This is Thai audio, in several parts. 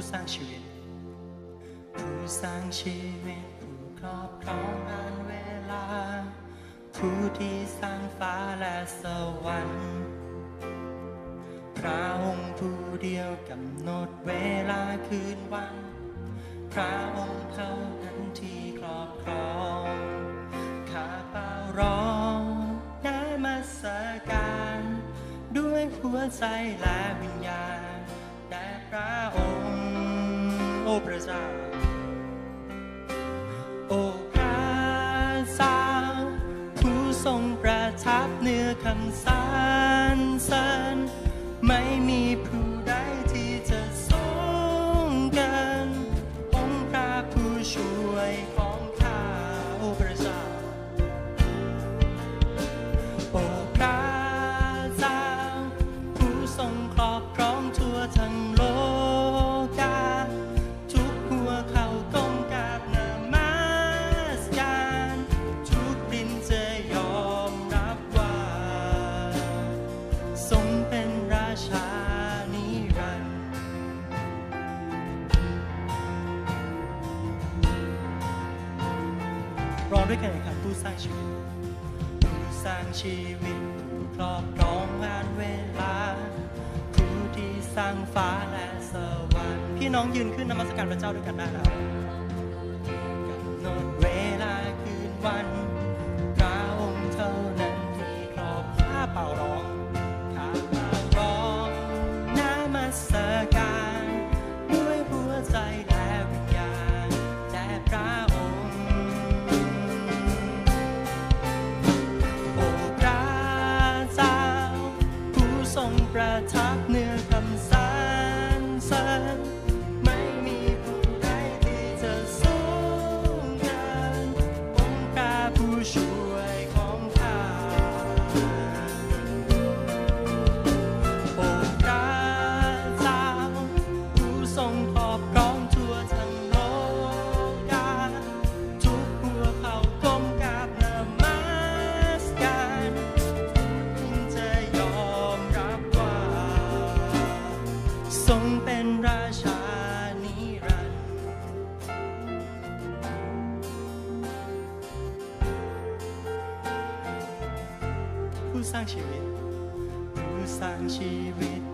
ผู้สร้างชีวิต ผู้สร้างชีวิต ผู้ครอบครองงานเวลา ผู้ที่สร้างฟ้าและสวรรค์พระองค์ผู้เดียวกำหนดเวลาคืนวัน พระองค์เท่านั้นที่ครอบครองข้าเป่าร้องได้มาสการ ด้วยหัวใจและวิญญาณแต่พระองค์ โอ้พระเจ้า โอ้พระเจ้าผู้ทรงประทับเหนือคำสา ชานิรันร้องด้วยกันครับผู้สร้างชีวิต ผู้สร้างชีวิตผู้ครอบครองงานเวลา ผู้ที่สร้างฟ้าและสวรรค์พี่น้องยืนขึ้นนมัสการพระเจ้าด้วยกันได้แล้ว ทักเนื้อคำสา สร้างชีวิต ผู้สร้างชีวิต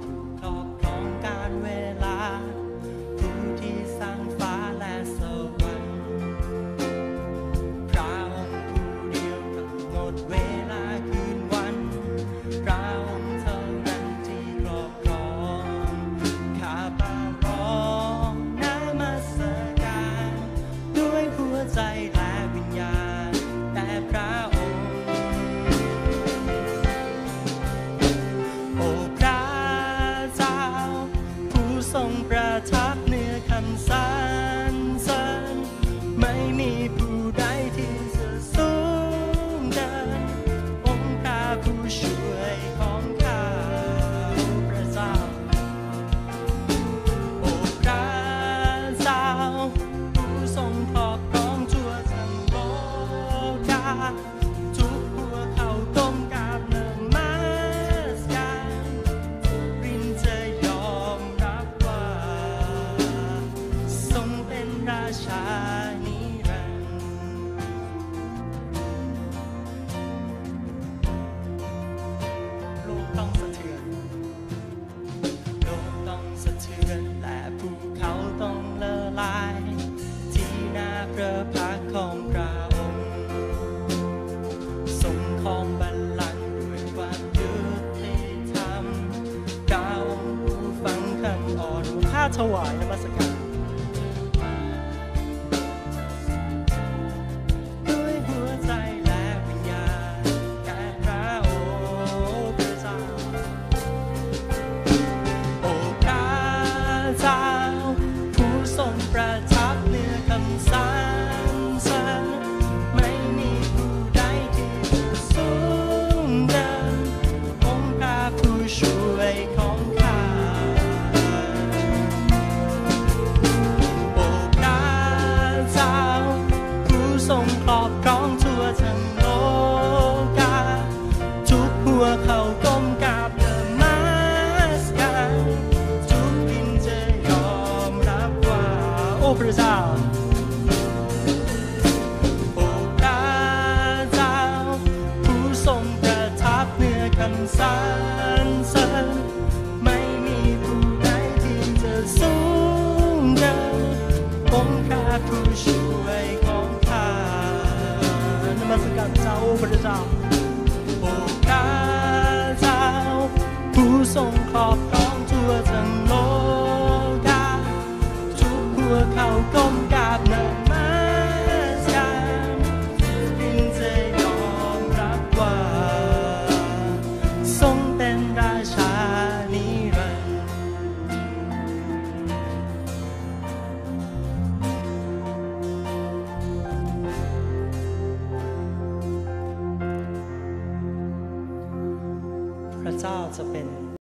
ระพักของพระองค์ทรงของบัลลังก์ด้วยความยุติธรรมกาวผู้ฟังคำอ่อนข้ถวายนมัสการ พระเจ้าโอ้พระเจ้า ผู้ทรงประทับเหนือคำสรรเสริญไม่มีผู้ใดที่จะสูงเกินองค์พระผู้ช่วยของข้านมัสการเจ้าพระเจ้าโอ้พระเจ้า ผู้ทรงครอบครองทั่วทั้งโลก หัวเขาก้มกราบนมัสการจึงจะยอมรับว่า ทรงเป็นราชานิรันดร์พระเจ้าจะเป็น